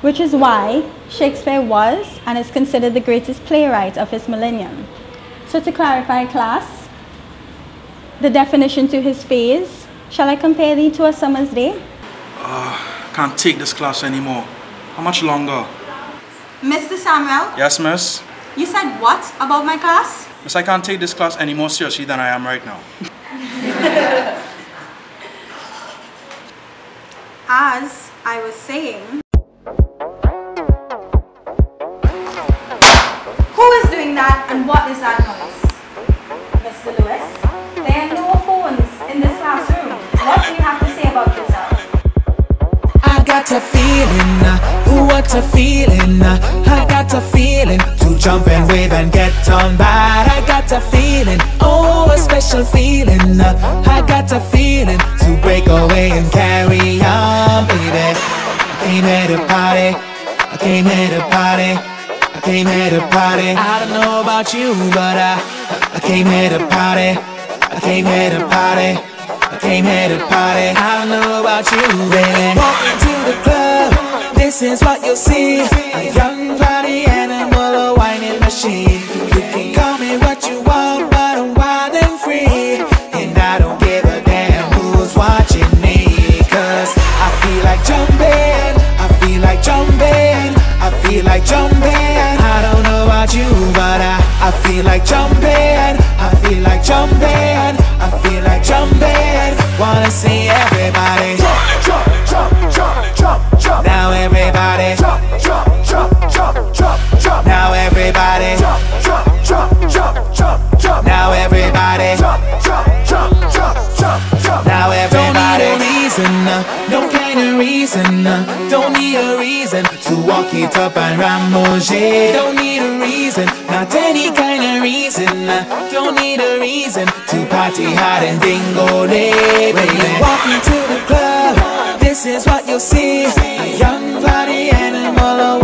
which is why Shakespeare was and is considered the greatest playwright of his millennium. So to clarify class, the definition to his phase, shall I compare thee to a summer's day? Uh, can't take this class anymore. How much longer? Mr. Samuel? Yes, miss? You said what about my class? Miss, I can't take this class any more seriously than I am right now. As I was saying... and what is that noise? Mr. Lewis, there are no phones in this classroom. What do you have to say about yourself? I got a feeling, uh, what a feeling. Uh, I got a feeling to jump and wave and get on by. I got a feeling, oh, a special feeling. Uh, I got a feeling to break away and carry came here to party. I don't know about you, but I, I came here to party. I came here to party. I came here to party. I don't know about you, baby. Walk into the club, this is what you'll see. A young party animal, a wining machine. You can call me what you want, but I'm wild and free. And I don't give a damn who's watching me. Cause I feel like jumping, I feel like jumping, I feel like jumping. Like jumping, I feel like jumping, I feel like jumping. Wanna see everybody reason, no kind of reason. Uh, don't need a reason to walk it up and ramoger. Don't need a reason, not any kind of reason. Uh, don't need a reason to party hard and dingo day. When you walk into the club, this is what you'll see: a young party animal,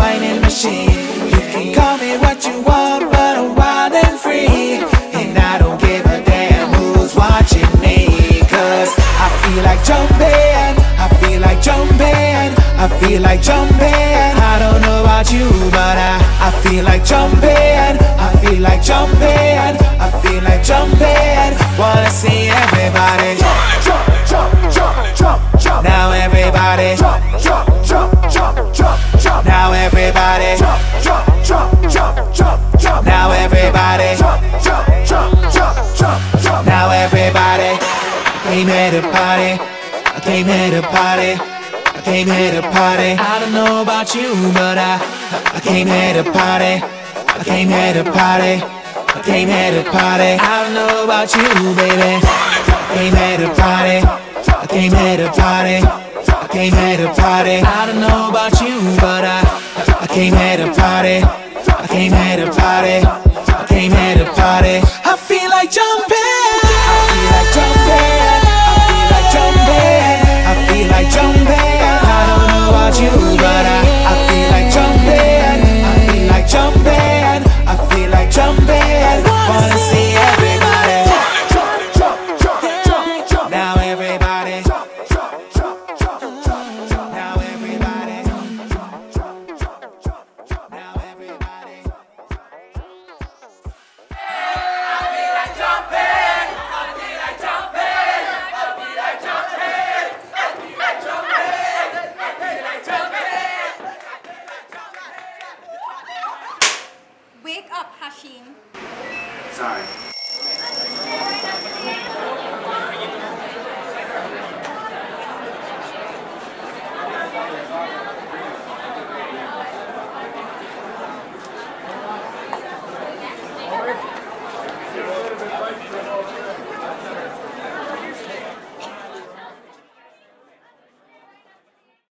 feel like jumping. I don't know about you, but I, I feel like jumping, I feel like jumping, I feel like jumping. Wanna see everybody jump, jump, jump, jump, jump, jump. Now everybody jump, jump, jump, jump, jump, jump. Now everybody jump, jump, jump, jump, jump, jump. Now everybody jump, jump, jump, jump, jump, jump. Now everybody came here to party. I came here to party. I came here to party. I don't know about you, but I I came here to party. I came here to party. I came here to party. I don't know about you, baby. I came here to party. I came here to party. I came here to party. I don't know about you, but I I came here to party. I came here to party. I came here to party. I feel like jumping. Wake up, Hashim. Sorry.